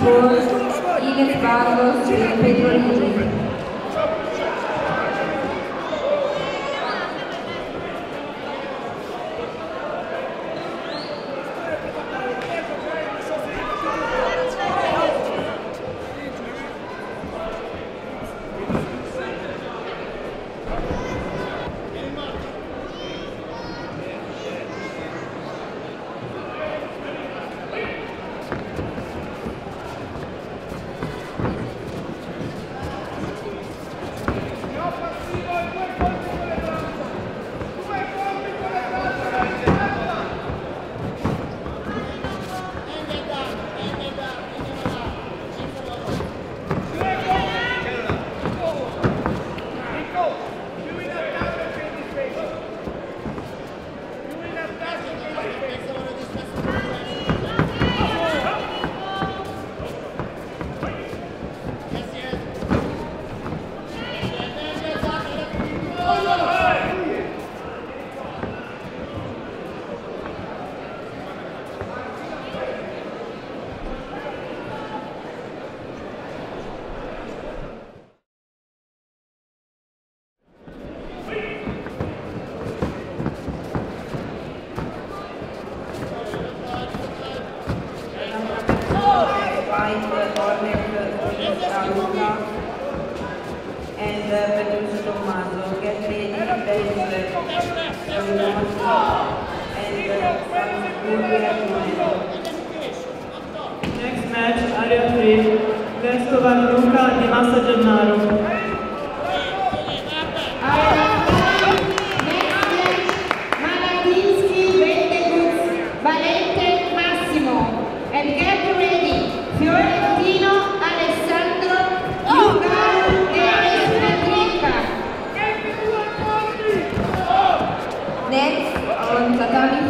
por Ines Barros de Pedro Lima. Next match, area 3, Vescovan Luca di Massa Gennaro.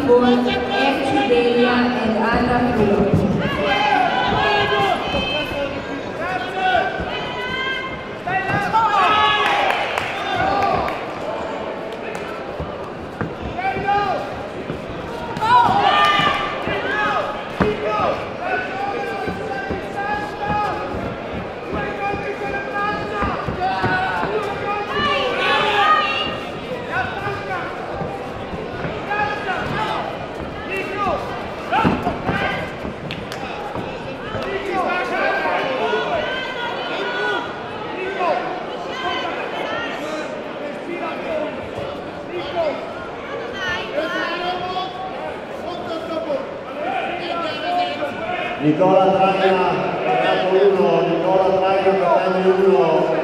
Bolt, F. Tudelia, and Anna Nicola Traina, per 1, Nicola Traina per 1.